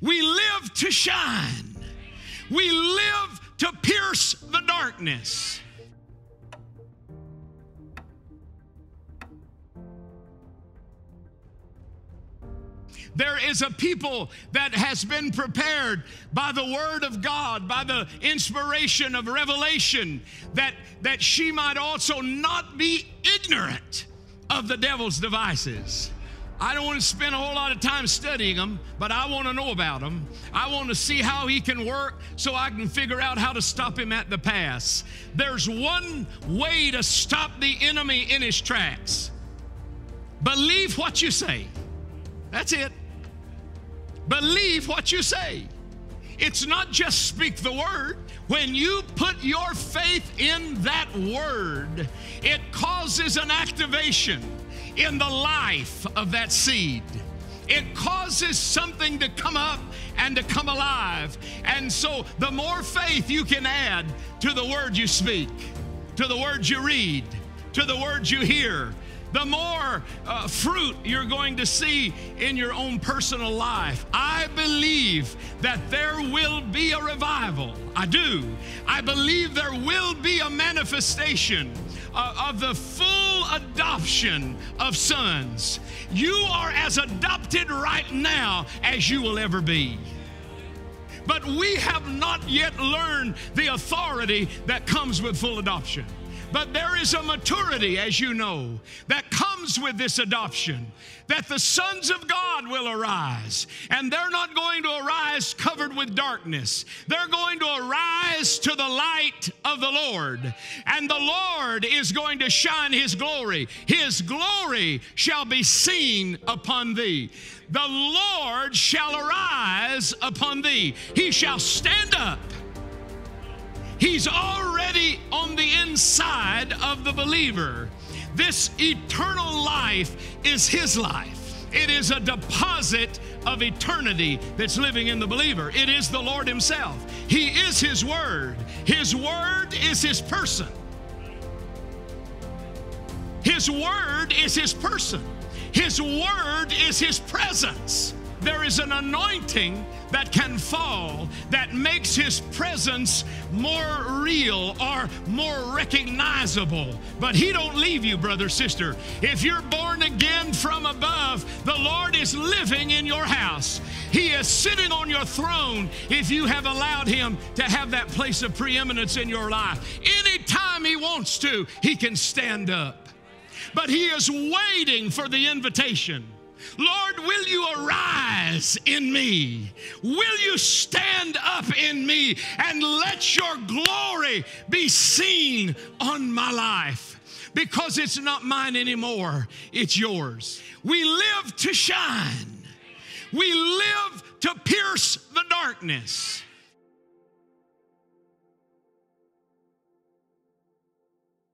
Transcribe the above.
We live to shine. We live to pierce the darkness. There is a people that has been prepared by the word of God, by the inspiration of revelation, that, that she might also not be ignorant of the devil's devices. I don't want to spend a whole lot of time studying them, but I want to know about them. I want to see how he can work so I can figure out how to stop him at the pass. There's one way to stop the enemy in his tracks believe what you say. That's it. Believe what you say. It's not just speak the word. When you put your faith in that word, it causes an activation in the life of that seed. It causes something to come up and to come alive. And so, the more faith you can add to the word you speak, to the words you read, to the words you hear, the more uh, fruit you're going to see in your own personal life. I believe that there will be a revival. I do. I believe there will be a manifestation Uh, of the full adoption of sons. You are as adopted right now as you will ever be. But we have not yet learned the authority that comes with full adoption. But there is a maturity, as you know, that comes with this adoption, that the sons of God will arise. And they're not going to arise covered with darkness, they're going to arise to the light of the Lord. And the Lord is going to shine His glory. His glory shall be seen upon thee. The Lord shall arise upon thee. He shall stand up He's already on the inside of the believer. This eternal life is his life. It is a deposit of eternity that's living in the believer. It is the Lord Himself. He is His Word. His Word is His person. His Word is His person. His Word is His presence. There is an anointing that can fall that makes his presence more real or more recognizable. But he don't leave you, brother, sister. If you're born again from above, the Lord is living in your house. He is sitting on your throne if you have allowed him to have that place of preeminence in your life. Anytime he wants to, he can stand up. But he is waiting for the invitation. Lord, will you arise in me? Will you stand up in me and let your glory be seen on my life? Because it's not mine anymore, it's yours. We live to shine, we live to pierce the darkness.